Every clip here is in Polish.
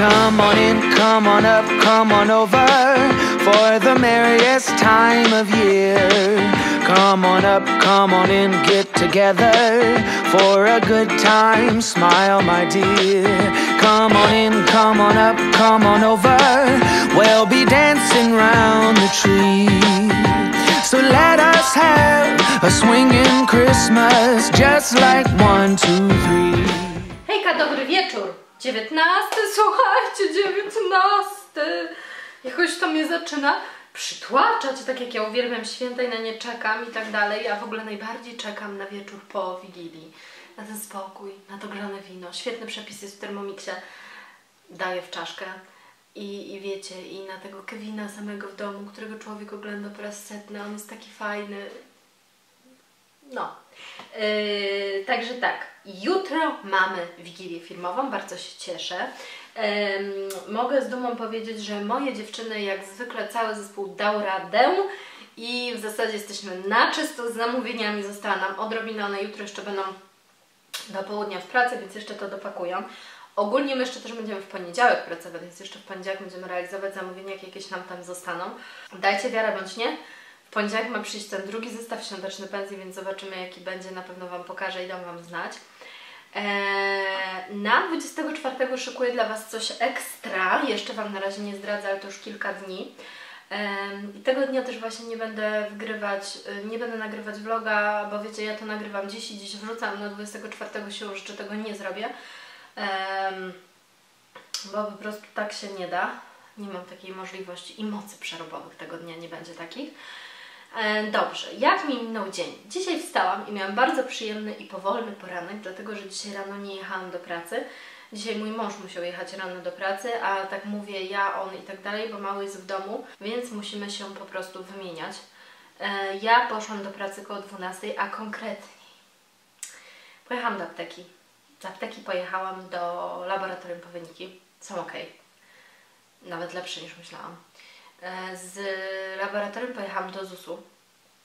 Come on in, come on up, come on over for the merriest time of year. Come on up, come on in, get together for a good time. Smile, my dear. Come on in, come on up, come on over. We'll be dancing round the tree. So let us have a swinging Christmas just like one, two, three. Hejka, dobry wieczór. 19, słuchajcie, 19. Jakoś to mnie zaczyna przytłaczać, tak jak ja uwielbiam święta i na nie czekam i tak dalej. Ja w ogóle najbardziej czekam na wieczór po Wigilii. Na ten spokój, na to grzane wino. Świetny przepis jest w Thermomixie. Daję w czaszkę. I, I wiecie, i na tego Kevina samego w domu, którego człowiek ogląda po raz setny, on jest taki fajny. No. Yy, także tak, jutro mamy Wigilię filmową, bardzo się cieszę. Yy, mogę z dumą powiedzieć, że moje dziewczyny, jak zwykle, cały zespół dał radę i w zasadzie jesteśmy na czysto z zamówieniami. Została nam odrobina, one jutro jeszcze będą do południa w pracy, więc jeszcze to dopakują. Ogólnie my jeszcze też będziemy w poniedziałek pracować, więc jeszcze w poniedziałek będziemy realizować zamówienia, jak jakieś nam tam zostaną. Dajcie wiarę bądź nie. Poniedziałek ma przyjść ten drugi zestaw świąteczny pensji, więc zobaczymy jaki będzie. Na pewno Wam pokażę i dam Wam znać. Eee, na 24 szykuję dla Was coś ekstra. Jeszcze Wam na razie nie zdradzę, ale to już kilka dni. Eee, I tego dnia też właśnie nie będę wgrywać, y, nie będę nagrywać vloga, bo wiecie, ja to nagrywam dziś i dziś wrzucam. Na 24 się już, tego nie zrobię. Eee, bo po prostu tak się nie da. Nie mam takiej możliwości i mocy przerobowych tego dnia nie będzie takich. E, Dobrze, jak mi minął dzień? Dzisiaj wstałam i miałam bardzo przyjemny i powolny poranek, dlatego że dzisiaj rano nie jechałam do pracy. Dzisiaj mój mąż musiał jechać rano do pracy, a tak mówię ja, on i tak dalej, bo mały jest w domu, więc musimy się po prostu wymieniać. E, Ja poszłam do pracy koło 12, a konkretniej pojechałam do apteki. Z apteki pojechałam do laboratorium po wyniki. Są ok. Nawet lepsze niż myślałam. E, Z laboratorium pojechałam do ZUS-u.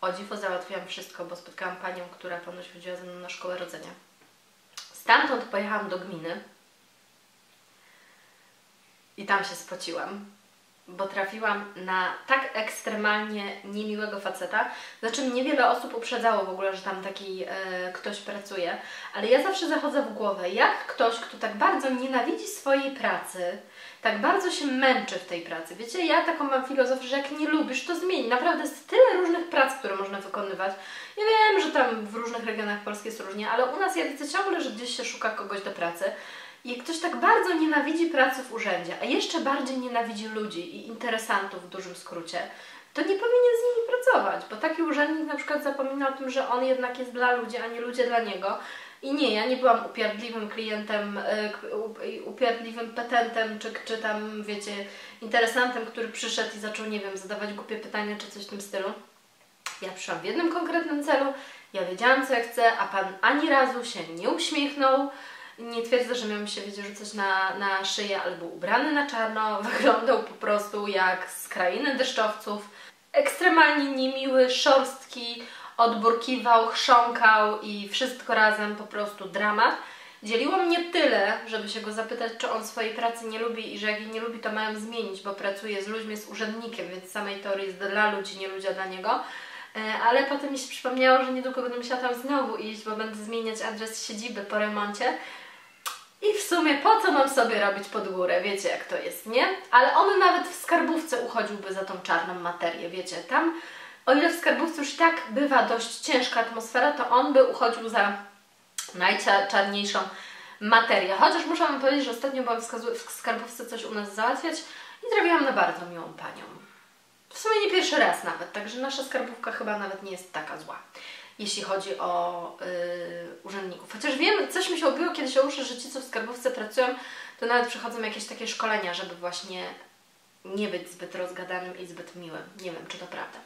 O dziwo załatwiłam wszystko, bo spotkałam panią, która ponoć chodziła ze mną na szkołę rodzenia. Stamtąd pojechałam do gminy i tam się spociłam, bo trafiłam na tak ekstremalnie niemiłego faceta. Znaczy niewiele osób uprzedzało w ogóle, że tam taki e, ktoś pracuje, ale ja zawsze zachodzę w głowę, jak ktoś, kto tak bardzo nienawidzi swojej pracy, tak bardzo się męczy w tej pracy. Wiecie, ja taką mam filozofię, że jak nie lubisz, to zmień. Naprawdę jest tyle różnych prac, które można wykonywać. Ja wiem, że tam w różnych regionach Polski jest różnie, ale u nas ja widzę ciągle, że gdzieś się szuka kogoś do pracy. I ktoś tak bardzo nienawidzi pracy w urzędzie, a jeszcze bardziej nienawidzi ludzi i interesantów w dużym skrócie, to nie powinien z nimi pracować, bo taki urzędnik na przykład zapomina o tym, że on jednak jest dla ludzi, a nie ludzie dla niego. I nie, ja nie byłam upierdliwym klientem, y, upierdliwym petentem, czy, czy tam, wiecie, interesantem, który przyszedł i zaczął, nie wiem, zadawać głupie pytania, czy coś w tym stylu. Ja przyszłam w jednym konkretnym celu, ja wiedziałam, co ja chcę, a Pan ani razu się nie uśmiechnął. Nie twierdzę, że miał mi się, wiecie, rzucać na, na szyję, ale był ubrany na czarno, wyglądał po prostu jak z krainy deszczowców. Ekstremalnie niemiły, szorstki, odburkiwał, chrząkał i wszystko razem po prostu dramat. Dzieliło mnie tyle, żeby się go zapytać, czy on swojej pracy nie lubi i że jak jej nie lubi, to mają zmienić, bo pracuje z ludźmi, jest urzędnikiem, więc z samej teorii jest dla ludzi, nie ludzie dla niego. E, Ale potem mi się przypomniało, że niedługo będę musiała tam znowu iść, bo będę zmieniać adres siedziby po remoncie. I w sumie po co mam sobie robić pod górę? Wiecie jak to jest, nie? Ale on nawet w skarbówce uchodziłby za tą czarną materię, wiecie? Tam, o ile w skarbówce już tak bywa dość ciężka atmosfera, to on by uchodził za najczarniejszą materię. Chociaż muszę Wam powiedzieć, że ostatnio byłam w skarbówce coś u nas załatwiać i trafiłam na bardzo miłą panią. W sumie nie pierwszy raz nawet, także nasza skarbówka chyba nawet nie jest taka zła, jeśli chodzi o yy, urzędników. Chociaż wiem, coś mi się obiło kiedyś o uszy, że ci, co w skarbówce pracują, to nawet przychodzą jakieś takie szkolenia, żeby właśnie nie być zbyt rozgadanym i zbyt miłym. Nie wiem, czy to prawda.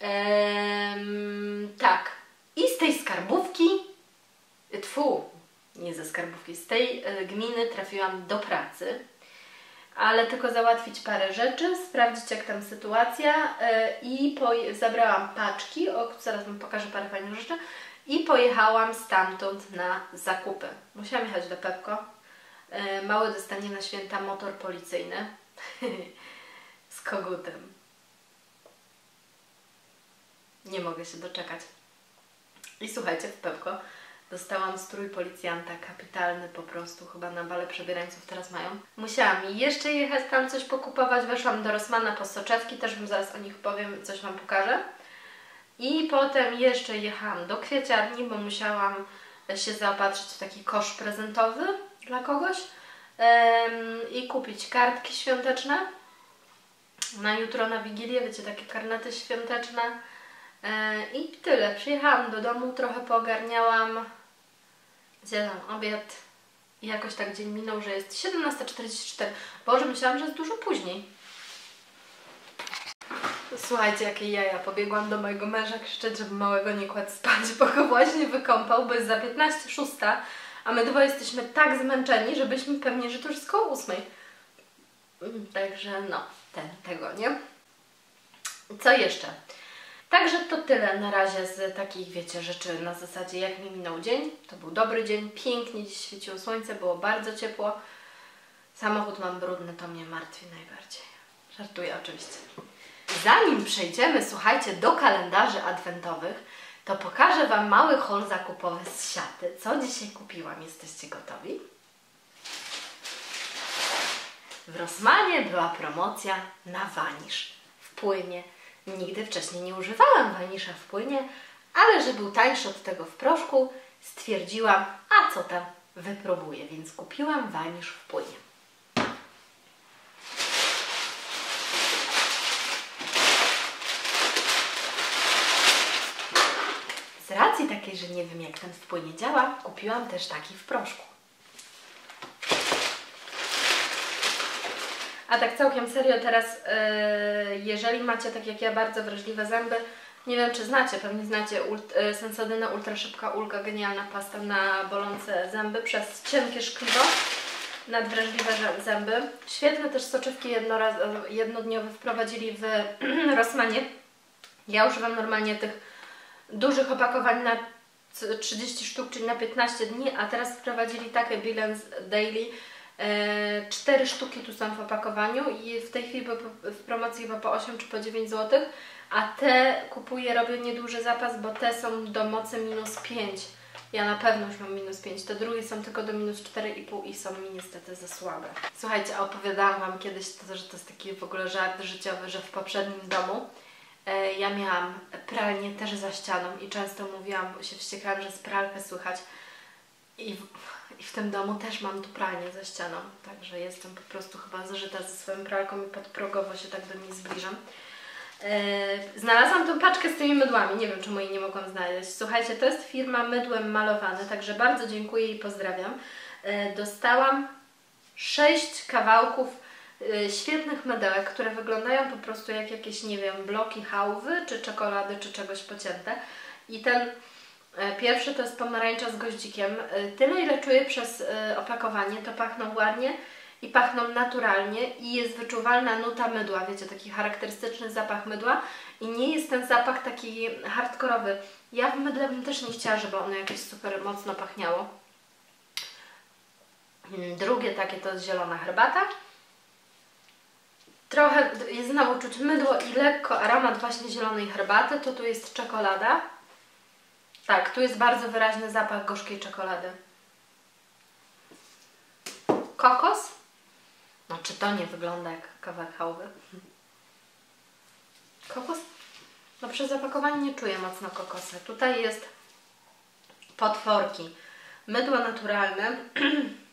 Em, tak. I z tej skarbówki, tfu, nie ze skarbówki, z tej y, gminy trafiłam do pracy ale tylko załatwić parę rzeczy, sprawdzić jak tam sytuacja yy, i zabrałam paczki, o zaraz Wam pokażę parę fajnych rzeczy i pojechałam stamtąd na zakupy. Musiałam jechać do Pepko, E, mały dostanie na święta motor policyjny z kogutem. Nie mogę się doczekać. I słuchajcie, w Pepko dostałam strój policjanta, kapitalny po prostu, chyba na bale przebierańców teraz mają. Musiałam jeszcze jechać tam coś pokupować, weszłam do Rosmana po soczewki, też Wam zaraz o nich powiem, coś Wam pokażę. I potem jeszcze jechałam do kwieciarni, bo musiałam się zaopatrzyć w taki kosz prezentowy dla kogoś ym, i kupić kartki świąteczne na jutro, na Wigilię, wiecie, takie karnety świąteczne. Yy, I tyle. Przyjechałam do domu, trochę poogarniałam, zjadłam obiad i jakoś tak dzień minął, że jest 17.44. Boże, myślałam, że jest dużo później. Słuchajcie, jakie jaja. Pobiegłam do mojego męża krzyczeć, żeby małego nie kładł spać, bo go właśnie wykąpał, bo jest za 15 szósta, a my dwa jesteśmy tak zmęczeni, że byliśmy pewnie, że to już jest koło ósmej. Mm, Także no, ten, tego, nie? Co jeszcze? Także to tyle na razie z takich, wiecie, rzeczy na zasadzie jak mi minął dzień. To był dobry dzień, pięknie dziś świeciło słońce, było bardzo ciepło. Samochód mam brudny, to mnie martwi najbardziej. Żartuję oczywiście. Zanim przejdziemy, słuchajcie, do kalendarzy adwentowych, to pokażę Wam mały haul zakupowy z siaty. Co dzisiaj kupiłam? Jesteście gotowi? W Rosmanie była promocja na wanisz w płynie. Nigdy wcześniej nie używałam wanisza w płynie, ale że był tańszy od tego w proszku, stwierdziłam, a co tam, wypróbuję, więc kupiłam wanisz w płynie. Z racji takiej, że nie wiem jak ten w płynie działa, kupiłam też taki w proszku. A tak całkiem serio teraz, yy, jeżeli macie tak jak ja bardzo wrażliwe zęby, nie wiem czy znacie, pewnie znacie yy, Sensodyna Ultra Szybka Ulga, genialna pasta na bolące zęby przez cienkie szkliwo nadwrażliwe zę- zęby. Świetne też soczewki jednodniowe wprowadzili w Rossmanie. Ja używam normalnie tych dużych opakowań na c- 30 sztuk, czyli na 15 dni, a teraz wprowadzili takie Bilance Daily. E, Cztery sztuki tu są w opakowaniu i w tej chwili w promocji chyba po 8 czy po 9 zł, a te kupuję, robię nieduży zapas, bo te są do mocy minus 5. Ja na pewno już mam minus 5, te drugie są tylko do minus 4,5 i są mi niestety za słabe. Słuchajcie, opowiadałam Wam kiedyś to, że to jest taki w ogóle żart życiowy, że w poprzednim domu e, ja miałam pralnię też za ścianą i często mówiłam, bo się wściekałam, że z pralkę słychać i i w tym domu też mam tu pralnię za ścianą, także jestem po prostu chyba zżyta ze swoją pralką i podprogowo się tak do niej zbliżam. Yy, znalazłam tą paczkę z tymi mydłami, nie wiem czemu jej nie mogłam znaleźć. Słuchajcie, to jest firma Mydłem Malowany, także bardzo dziękuję i pozdrawiam. Yy, dostałam sześć kawałków yy, świetnych mydełek, które wyglądają po prostu jak jakieś, nie wiem, bloki hałwy, czy czekolady, czy czegoś pocięte. I ten e, pierwszy to jest pomarańcza z goździkiem. E, Tyle ile czuję przez e, opakowanie, to pachną ładnie i pachną naturalnie i jest wyczuwalna nuta mydła, wiecie, taki charakterystyczny zapach mydła i nie jest ten zapach taki hardkorowy. Ja w mydle bym też nie chciała, żeby ono jakoś super mocno pachniało. Mm, Drugie takie to jest zielona herbata. Trochę jest znowu czuć mydło i lekko aromat właśnie zielonej herbaty. To tu jest czekolada. Tak, tu jest bardzo wyraźny zapach gorzkiej czekolady. Kokos. No czy to nie wygląda jak kawałek chałwy? Kokos? No przez zapakowanie nie czuję mocno kokosa. Tutaj jest potworki. Mydło naturalne.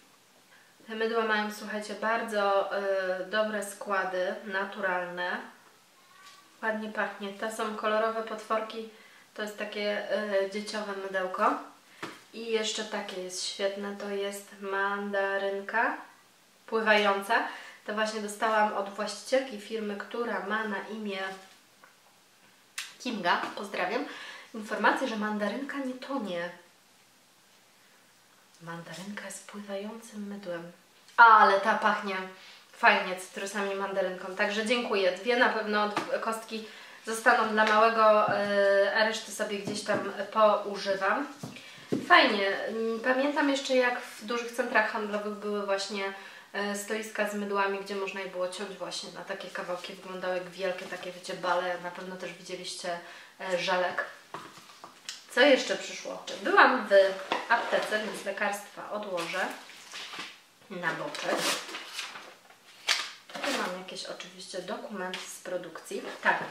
Te mydła mają, słuchajcie, bardzo y, dobre składy, naturalne. Ładnie pachnie. Te są kolorowe potworki. To jest takie y, dzieciowe mydełko. I jeszcze takie jest świetne. To jest mandarynka pływająca. To właśnie dostałam od właścicielki firmy, która ma na imię Kinga. Pozdrawiam. Informację, że mandarynka nie tonie. Mandarynka jest pływającym mydłem. Ale ta pachnie fajnie cytrusami i mandarynką. Także dziękuję. Dwie na pewno kostki zostaną dla małego, yy, a resztę sobie gdzieś tam poużywam. Fajnie. Mm, Pamiętam jeszcze jak w dużych centrach handlowych były właśnie e, stoiska z mydłami, gdzie można je było ciąć właśnie na takie kawałki. Wyglądały jak wielkie takie, wiecie, bale. Na pewno też widzieliście e, żelek. Co jeszcze przyszło? Byłam w aptece, więc lekarstwa odłożę na boczek. Jakieś oczywiście dokumenty z produkcji. Tak,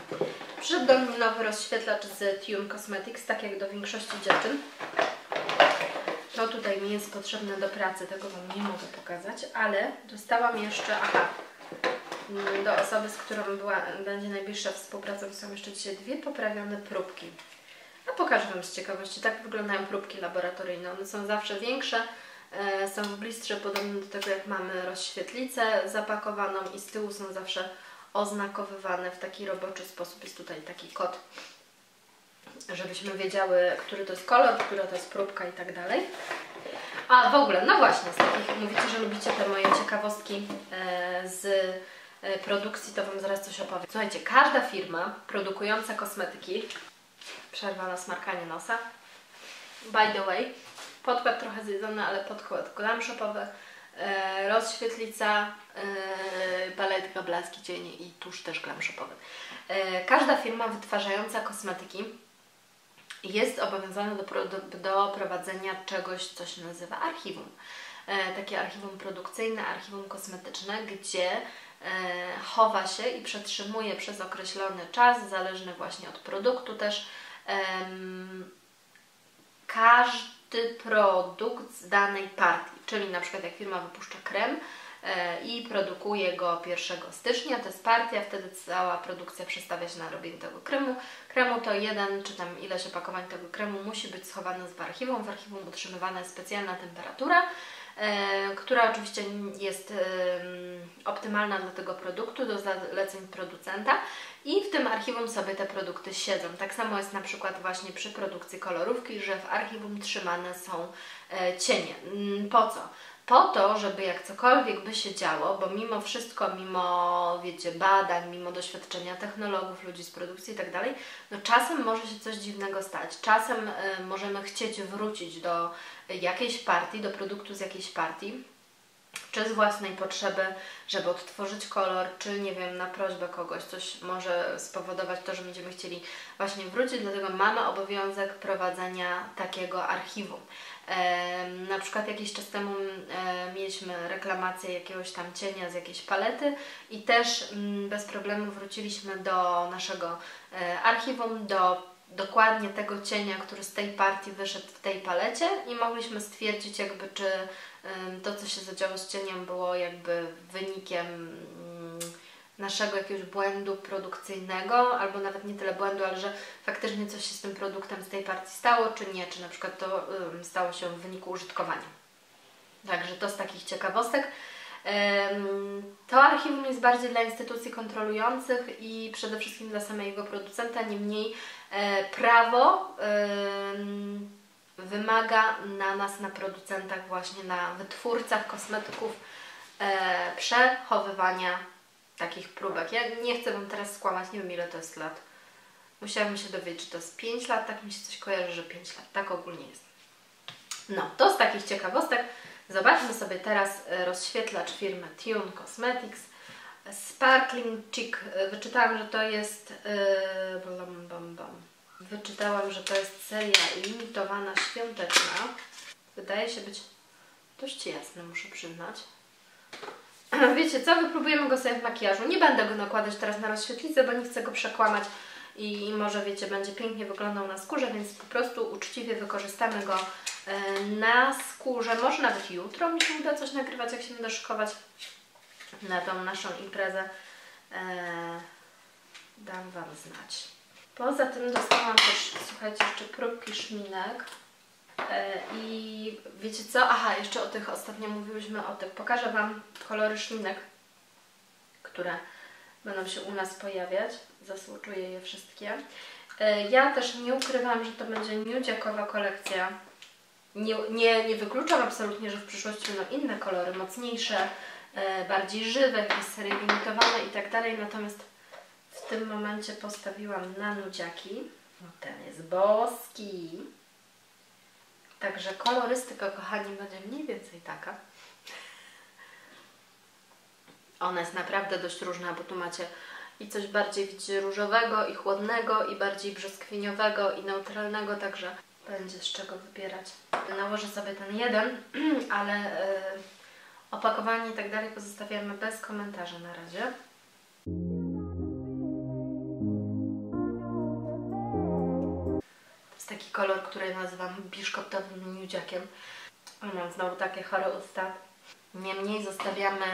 przyszedł do mnie nowy rozświetlacz z Tune Cosmetics, tak jak do większości dziewczyn. To tutaj mi jest potrzebne do pracy, tego Wam nie mogę pokazać, ale dostałam jeszcze, aha, mm, do osoby, z którą była, będzie najbliższa współpraca, są jeszcze dzisiaj dwie poprawione próbki. A pokażę Wam z ciekawości, tak wyglądają próbki laboratoryjne. One są zawsze większe, są w blistrze podobne do tego, jak mamy rozświetlicę zapakowaną i z tyłu są zawsze oznakowywane w taki roboczy sposób. Jest tutaj taki kod, żebyśmy wiedziały, który to jest kolor, która to jest próbka i tak dalej. A w ogóle, no właśnie, z takich, mówicie, że lubicie te moje ciekawostki e, z e, produkcji, to Wam zaraz coś opowiem. Słuchajcie, każda firma produkująca kosmetyki, przerwa na smarkanie nosa, by the way, podkład trochę zjedzony, ale podkład glam shopowy, e, rozświetlica, e, paletka, blaski, cienie i tusz też glam shopowy. E, każda firma wytwarzająca kosmetyki jest obowiązana do, do, do prowadzenia czegoś, co się nazywa archiwum. Takie archiwum produkcyjne, archiwum kosmetyczne, gdzie chowa się i przetrzymuje przez określony czas, zależny właśnie od produktu też, każdy produkt z danej partii. Czyli na przykład jak firma wypuszcza krem e, i produkuje go 1 stycznia, to jest partia, wtedy cała produkcja przestawia się na robienie tego kremu. Kremu to jeden czy tam ileś opakowań tego kremu musi być schowane w archiwum. W archiwum utrzymywana jest specjalna temperatura, która oczywiście jest optymalna dla tego produktu, do zaleceń producenta i w tym archiwum sobie te produkty siedzą. Tak samo jest na przykład właśnie przy produkcji kolorówki, że w archiwum trzymane są e, cienie. Mm, Po co? Po to, żeby jak cokolwiek by się działo, bo mimo wszystko, mimo wiecie, badań, mimo doświadczenia technologów, ludzi z produkcji i tak dalej, no czasem może się coś dziwnego stać. Czasem e, możemy chcieć wrócić do jakiejś partii, do produktu z jakiejś partii, czy z własnej potrzeby, żeby odtworzyć kolor, czy nie wiem, na prośbę kogoś coś może spowodować to, że będziemy chcieli właśnie wrócić, dlatego mamy obowiązek prowadzenia takiego archiwum. Em, na przykład jakiś czas temu e, mieliśmy reklamację jakiegoś tam cienia z jakiejś palety i też mm, bez problemu wróciliśmy do naszego e, archiwum, do dokładnie tego cienia, który z tej partii wyszedł w tej palecie i mogliśmy stwierdzić jakby, czy to, co się zadziało z cieniem było jakby wynikiem mm, naszego jakiegoś błędu produkcyjnego, albo nawet nie tyle błędu, ale że faktycznie coś się z tym produktem z tej partii stało, czy nie, czy na przykład to stało się w wyniku użytkowania. Także to z takich ciekawostek. To archiwum jest bardziej dla instytucji kontrolujących i przede wszystkim dla samego producenta, niemniej prawo ym, wymaga na nas, na producentach, właśnie na wytwórcach kosmetyków e, przechowywania takich próbek. Ja nie chcę Wam teraz skłamać, nie wiem ile to jest lat. Musiałabym się dowiedzieć, czy to jest 5 lat, tak mi się coś kojarzy, że 5 lat, tak ogólnie jest. No, to z takich ciekawostek. Zobaczmy sobie teraz e, rozświetlacz firmy Tune Cosmetics. Sparkling Chick. E, Wyczytałam, że to jest... Yy, bam, bam, bam. Wyczytałam, że to jest seria limitowana świąteczna. Wydaje się być dość jasne, muszę przyznać. Wiecie co, wypróbujemy go sobie w makijażu. Nie będę go nakładać teraz na rozświetlicę, bo nie chcę go przekłamać i może wiecie, będzie pięknie wyglądał na skórze, więc po prostu uczciwie wykorzystamy go e, na skórze. Może nawet jutro mi się uda coś nagrywać, jak się będę szykować na tą naszą imprezę. E, dam Wam znać. Poza tym dostałam też, słuchajcie, jeszcze próbki szminek. E, I wiecie co? Aha, jeszcze o tych ostatnio mówiłyśmy o tych. Pokażę Wam kolory szminek, które będą się u nas pojawiać. Zasłuchuję je wszystkie. E, Ja też nie ukrywam, że to będzie nudziakowa kolekcja. Nie, nie, nie wykluczam absolutnie, że w przyszłości będą inne kolory, mocniejsze, bardziej żywe, jakieś serie limitowane i tak dalej. Natomiast w tym momencie postawiłam na nudziaki. No ten jest boski. Także kolorystyka, kochani, będzie mniej więcej taka. Ona jest naprawdę dość różna, bo tu macie i coś bardziej widzicie różowego i chłodnego i bardziej brzoskwiniowego i neutralnego, także będzie z czego wybierać. Nałożę sobie ten jeden, ale yy, opakowanie i tak dalej pozostawiamy bez komentarza na razie. To jest taki kolor, który nazywam biszkoptowym nudziakiem. Mam znowu takie chore usta. Niemniej zostawiamy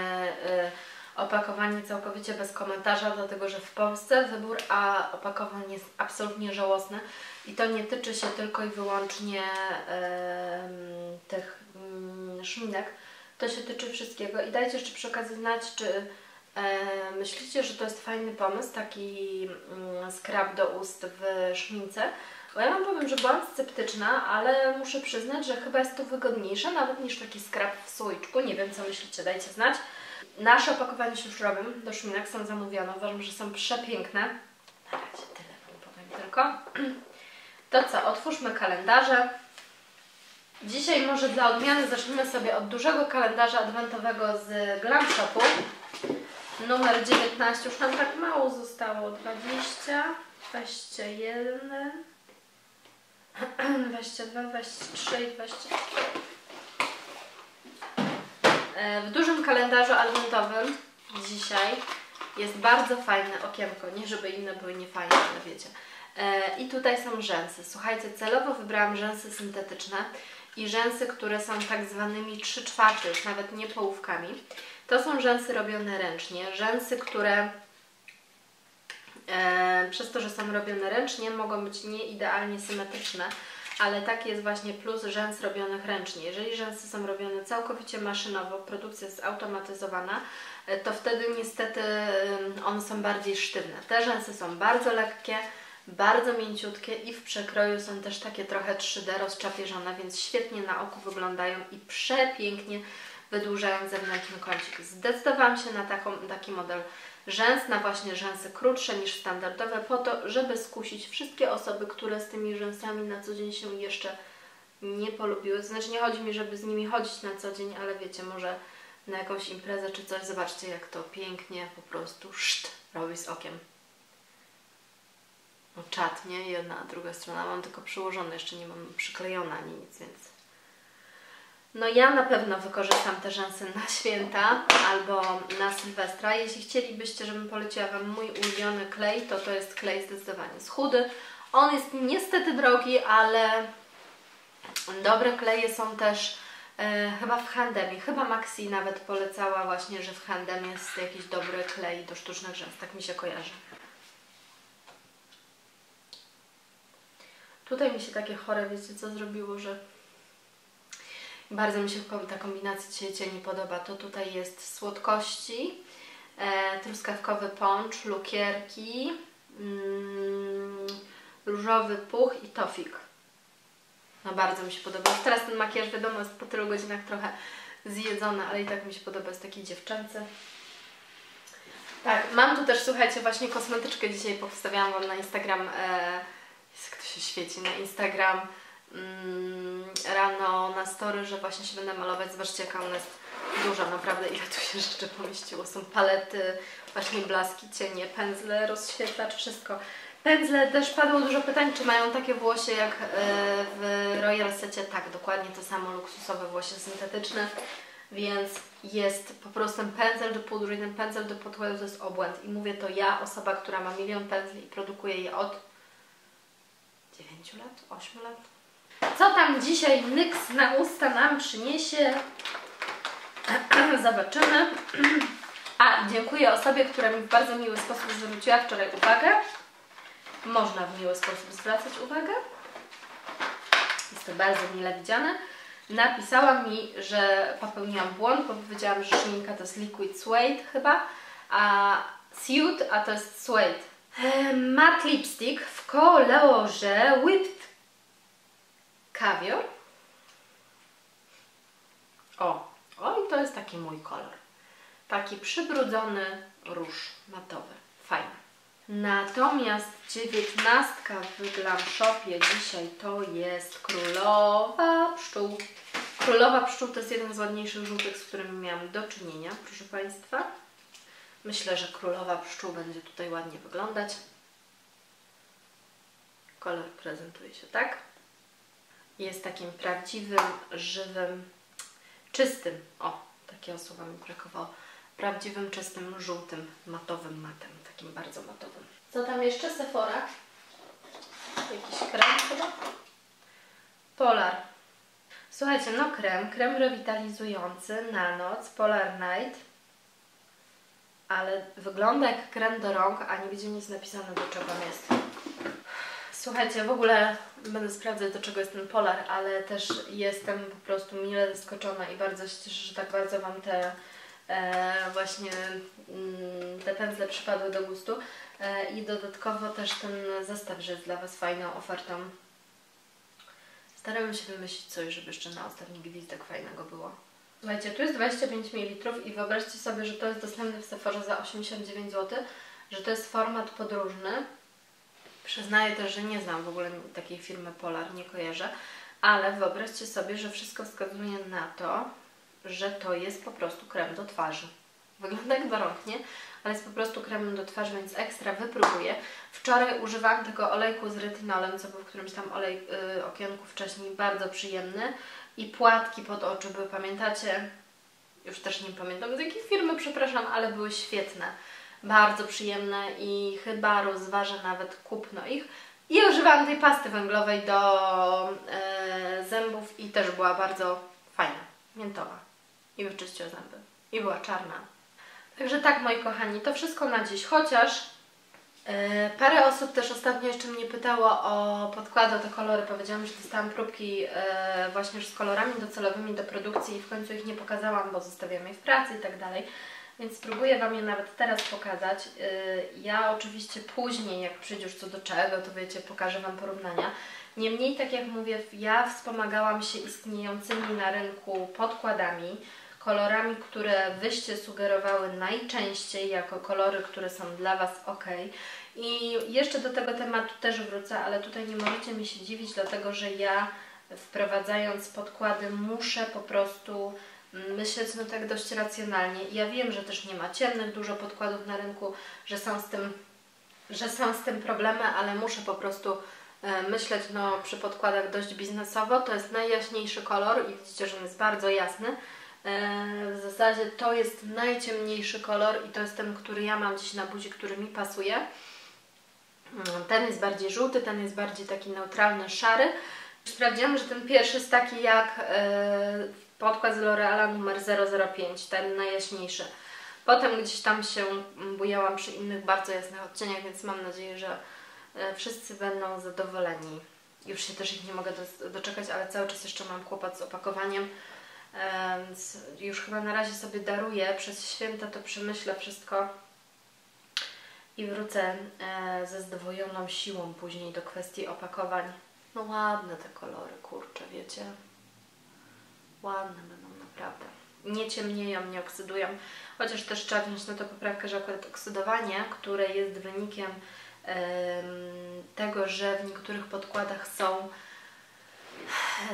y, opakowanie całkowicie bez komentarza, dlatego że w Polsce wybór a opakowań jest absolutnie żałosny i to nie tyczy się tylko i wyłącznie y, tych y, szminek, to się tyczy wszystkiego. I dajcie jeszcze przy okazji znać, czy e, myślicie, że to jest fajny pomysł, taki mm, skrab do ust w szmince. Bo ja Wam powiem, że byłam sceptyczna, ale muszę przyznać, że chyba jest to wygodniejsze nawet niż taki skrab w słoiczku. Nie wiem, co myślicie, dajcie znać. Nasze opakowania się już robią, do szminek są zamówione. Uważam, że są przepiękne. Na razie tyle Wam powiem tylko. To co, otwórzmy kalendarze. Dzisiaj może dla odmiany zacznijmy sobie od dużego kalendarza adwentowego z Glam Shopu. Numer 19, już nam tak mało zostało. 20, 21, 22, 23 i 24. W dużym kalendarzu adwentowym dzisiaj jest bardzo fajne okienko. Nie, żeby inne były niefajne, ale wiecie. E, I tutaj są rzęsy. Słuchajcie, celowo wybrałam rzęsy syntetyczne i rzęsy, które są tak zwanymi 3 czwarte, już nawet nie połówkami. To są rzęsy robione ręcznie. Rzęsy, które e, przez to, że są robione ręcznie, mogą być nie idealnie symetryczne, ale taki jest właśnie plus rzęs robionych ręcznie. Jeżeli rzęsy są robione całkowicie maszynowo, produkcja jest zautomatyzowana, e, to wtedy niestety one są bardziej sztywne. Te rzęsy są bardzo lekkie, bardzo mięciutkie i w przekroju są też takie trochę 3D rozczapieżone, więc świetnie na oku wyglądają i przepięknie wydłużają zewnętrzny kącik. Zdecydowałam się na taką, taki model rzęs, na właśnie rzęsy krótsze niż standardowe, po to, żeby skusić wszystkie osoby, które z tymi rzęsami na co dzień się jeszcze nie polubiły. Znaczy nie chodzi mi, żeby z nimi chodzić na co dzień, ale wiecie, może na jakąś imprezę czy coś, zobaczcie jak to pięknie po prostu szt robi z okiem no, nie? Jedna, a druga strona. Mam tylko przyłożone, jeszcze nie mam przyklejone ani nic, więc... No ja na pewno wykorzystam te rzęsy na święta albo na Sylwestra. Jeśli chcielibyście, żebym poleciła Wam mój ulubiony klej, to to jest klej zdecydowanie z chudy. On jest niestety drogi, ale dobre kleje są też e, chyba w Handemie. Chyba Maxi nawet polecała właśnie, że w Handemie jest jakiś dobry klej do sztucznych rzęs. Tak mi się kojarzy. Tutaj mi się takie chore, wiecie co zrobiło, że bardzo mi się ta kombinacja cieni podoba. To tutaj jest słodkości, e, truskawkowy poncz, lukierki, mm, różowy puch i tofik. No bardzo mi się podoba. Teraz ten makijaż wiadomo jest po tylu godzinach trochę zjedzony, ale i tak mi się podoba, jest taki dziewczęcy. Tak, mam tu też, słuchajcie, właśnie kosmetyczkę dzisiaj powstawiałam Wam na Instagram. E, jak to się świeci na Instagram mm, rano na story, że właśnie się będę malować. Zobaczcie jaka ona jest duża, naprawdę ile tu się rzeczy pomieściło. Są palety, właśnie blaski, cienie, pędzle, rozświetlacz, wszystko. Pędzle, też padło dużo pytań, czy mają takie włosie jak e, w Royal Secie. Tak, dokładnie to samo, luksusowe włosie syntetyczne, więc jest po prostu pędzel do pudru i ten pędzel do podkładu to jest obłęd. I mówię to ja, osoba, która ma milion pędzli i produkuje je od 9 lat, 8 lat. Co tam dzisiaj Nyx na usta nam przyniesie? Zobaczymy. A, dziękuję osobie, która mi w bardzo miły sposób zwróciła wczoraj uwagę. Można w miły sposób zwracać uwagę. Jest to bardzo mile widziane. Napisała mi, że popełniłam błąd, bo powiedziałam, że szminka to jest liquid suede chyba, a suit, a to jest suede. Matte lipstick w kolorze Whipped Caviar. O, o i to jest taki mój kolor. Taki przybrudzony róż matowy. Fajny. Natomiast dziewiętnastka w Glam Shopie dzisiaj to jest Królowa Pszczół. Królowa Pszczół to jest jeden z ładniejszych żółtych, z którymi miałam do czynienia, proszę Państwa. Myślę, że Królowa Pszczół będzie tutaj ładnie wyglądać. Kolor prezentuje się tak. Jest takim prawdziwym, żywym, czystym, o, takiego słowa mi brakowało, prawdziwym, czystym, żółtym, matowym matem, takim bardzo matowym. Co tam jeszcze? Sephora? Jakiś krem chyba? Polar. Słuchajcie, no krem, krem rewitalizujący na noc, Polar Night, ale wygląda jak krem do rąk, a nie jest napisane do czego jest. Słuchajcie, w ogóle będę sprawdzać do czego jest ten Polar, ale też jestem po prostu mile zaskoczona i bardzo się cieszę, że tak bardzo Wam te e, właśnie mm, te pędzle przypadły do gustu e, i dodatkowo też ten zestaw, że jest dla Was fajną ofertą. Staramy się wymyślić coś, żeby jeszcze na ostatni gwizdek fajnego było. Słuchajcie, tu jest 25 ml i wyobraźcie sobie, że to jest dostępne w Sephora za 89 zł, że to jest format podróżny. Przyznaję też, że nie znam w ogóle takiej firmy Polar, nie kojarzę, ale wyobraźcie sobie, że wszystko wskazuje na to, że to jest po prostu krem do twarzy. Wygląda jak do nie? Ale jest po prostu kremem do twarzy, więc ekstra wypróbuję. Wczoraj używałam tego olejku z retynolem, co był w którymś tam olej, yy, okienku wcześniej, bardzo przyjemny. I płatki pod oczy były, pamiętacie? Już też nie pamiętam z jakiej firmy, przepraszam, ale były świetne. Bardzo przyjemne i chyba rozważę nawet kupno ich. I używałam tej pasty węglowej do yy, zębów i też była bardzo fajna, miętowa. I wyczyściła zęby. I była czarna. Także tak, moi kochani, to wszystko na dziś. Chociaż parę osób też ostatnio jeszcze mnie pytało o podkłady, o te kolory. Powiedziałam, że dostałam próbki yy, właśnie już z kolorami docelowymi do produkcji i w końcu ich nie pokazałam, bo zostawiam je w pracy i tak dalej. Więc spróbuję Wam je nawet teraz pokazać. Yy, ja oczywiście później, jak przyjdzie już co do czego, to wiecie, pokażę Wam porównania. Niemniej, tak jak mówię, ja wspomagałam się istniejącymi na rynku podkładami, kolorami, które Wyście sugerowały najczęściej jako kolory, które są dla Was ok. I jeszcze do tego tematu też wrócę, ale tutaj nie możecie mi się dziwić, dlatego że ja wprowadzając podkłady muszę po prostu myśleć no tak dość racjonalnie. Ja wiem, że też nie ma ciemnych dużo podkładów na rynku, że są z tym, że są z tym problemy, ale muszę po prostu myśleć no, przy podkładach dość biznesowo. To jest najjaśniejszy kolor i widzicie, że on jest bardzo jasny. W zasadzie to jest najciemniejszy kolor i to jest ten, który ja mam dziś na buzi, który mi pasuje. Ten jest bardziej żółty, ten jest bardziej taki neutralny, szary. Sprawdziłam, że ten pierwszy jest taki jak podkład z L'Oreala numer 005, ten najjaśniejszy. Potem gdzieś tam się bujałam przy innych bardzo jasnych odcieniach, więc mam nadzieję, że wszyscy będą zadowoleni. Już się też ich nie mogę doczekać, ale cały czas jeszcze mam kłopot z opakowaniem. Już chyba na razie sobie daruję. Przez święta to przemyślę wszystko i wrócę e, ze zdwojoną siłą później do kwestii opakowań. No ładne te kolory, kurczę, wiecie? Ładne będą naprawdę. Nie ciemnieją, nie oksydują. Chociaż też trzeba wziąć na to poprawkę, że akurat oksydowanie, które jest wynikiem tego, że w niektórych podkładach są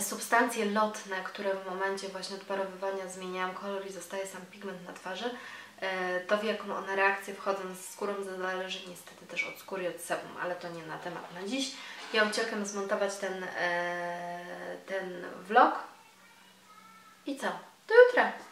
substancje lotne, które w momencie właśnie odparowywania zmieniają kolor i zostaje sam pigment na twarzy, e, to w jaką one reakcję wchodzą z skórą zależy niestety też od skóry i od sebum, ale to nie na temat na dziś. Ja uciekam zmontować ten, e, ten vlog i co? Do jutra!